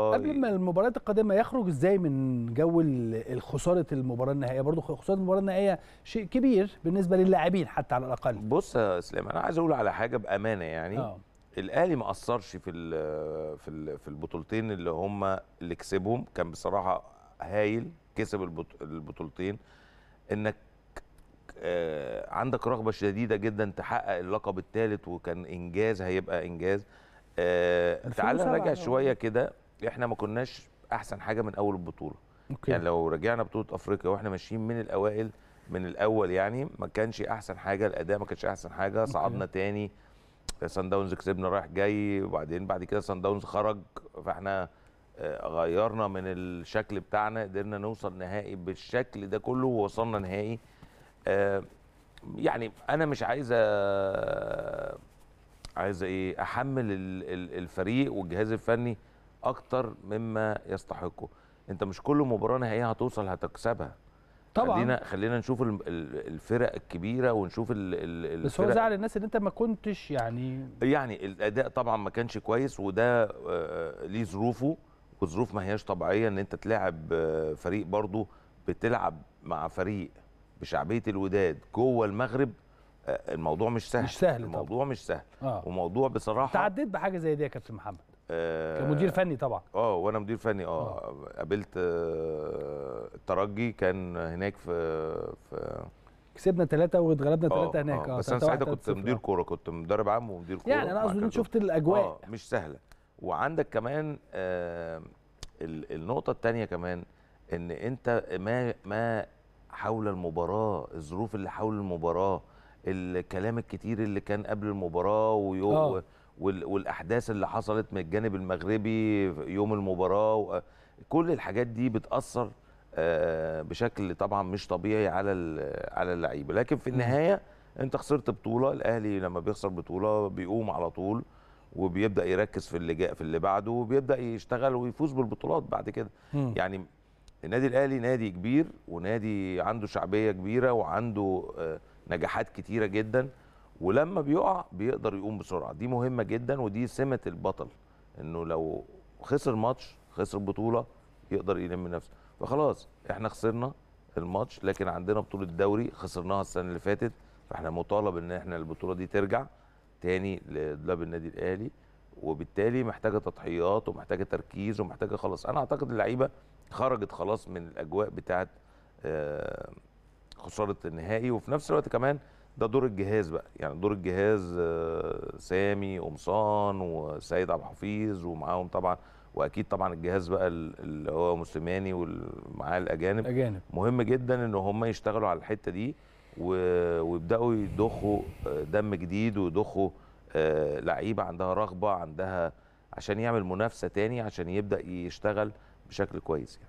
قبل ما المباريات القادمة يخرج إزاي من جو الخسارة المباراة النهائية؟ برضو خسارة المباراة النهائية شيء كبير بالنسبة للاعبين حتى على الأقل. بص يا اسلام أنا عايز أقول على حاجة بأمانة يعني. آه. الأهلي ما اثرش في ال- في ال- في البطولتين اللي هم اللي كسبهم. كان بصراحة هايل كسب البط- البطولتين. إنك آه، عندك رغبة شديدة جدا تحقق اللقب الثالث وكان إنجاز هيبقى إنجاز. آه، تعال 2007 نراجع آه. شوية كده. إحنا ما كناش احسن حاجة من اول البطولة. أوكي. يعني لو رجعنا بطولة افريقيا وإحنا ماشيين من الاوائل من الأول يعني ما كانش احسن حاجة الاداء ما كانش احسن حاجة صعدنا تاني. سان داونز كسبنا رايح جاي وبعدين بعد كده سان داونز خرج. فاحنا آه، غيرنا من الشكل بتاعنا قدرنا نوصل نهائي بالشكل ده كله ووصلنا نهائي. آه، يعني أنا مش عايز آه، عايز إيه أحمل ال- ال- الفريق والجهاز الفني أكتر مما يستحقه. أنت مش كل مباراة نهائية هتوصل هتكسبها. طبعا. خلينا خلينا نشوف الفرق الكبيرة ونشوف ال- ال- بس هو زعل الناس إن أنت ما كنتش يعني يعني الأداء طبعا ما كانش كويس وده آه، ليه ظروفه. وظروف ما هياش طبيعية إن أنت تلاعب آه، فريق برضو بتلعب مع فريق بشعبية الوداد جوه المغرب الموضوع مش سهل. مش سهل طبعا. الموضوع مش سهل. آه. وموضوع بصراحة تعديت بحاجة زي دي يا كابتن محمد؟ آه، كمدير فني طبعا. آه وأنا مدير فني آه. قابلت آه، الترجي كان هناك في في كسبنا ثلاثة واتغلبنا آه، ثلاثة هناك. آه، آه بس أنا 3-1 ساعتها كنت 3-0 مدير آه. كورة كنت مدرب عام ومدير كورة يعني أنا انت شفت الأجواء. آه مش سهلة. وعندك كمان آه ال- النقطة الثانية كمان إن أنت ما ما حول المباراة الظروف اللي حول المباراة الكلام الكتير اللي كان قبل المباراة ويو آه. وال والأحداث اللي حصلت من الجانب المغربي يوم المباراة كل الحاجات دي بتأثر آه، بشكل طبعا مش طبيعي على على اللعيبة لكن في النهاية أنت خسرت بطولة الأهلي لما بيخسر بطولة بيقوم على طول وبيبدأ يركز في اللي جاء في اللي بعده وبيبدأ يشتغل ويفوز بالبطولات بعد كده مم. يعني النادي الأهلي نادي كبير ونادي عنده شعبية كبيرة وعنده آه، نجاحات كتيرة جدا ولما بيقع بيقدر يقوم بسرعة. دي مهمة جدا ودي سمة البطل إنه لو خسر ماتش خسر بطولة يقدر يلم نفسه. فخلاص إحنا خسرنا الماتش لكن عندنا بطولة دوري خسرناها السنة اللي فاتت فإحنا مطالب إن إحنا البطولة دي ترجع تاني لدولاب النادي الأهلي. وبالتالي محتاجة تضحيات ومحتاجة تركيز ومحتاجة خلاص. أنا أعتقد اللعيبة خرجت خلاص من الأجواء بتاعه آه، خسارة النهائي وفي نفس الوقت كمان ده دور الجهاز بقى. يعني دور الجهاز آه، سامي قمصان وسيد عبد الحفيظ ومعاهم طبعا وأكيد طبعا الجهاز بقى ال- اللي هو موسيماني ومعاه الأجانب. اجانب مهم جدا إن هم يشتغلوا على الحتة دي ويبدأوا يضخوا آه، دم جديد ويضخوا آه، لعيبة عندها رغبة عندها عشان يعمل منافسة تاني عشان يبدأ يشتغل بشكل كويس يعني.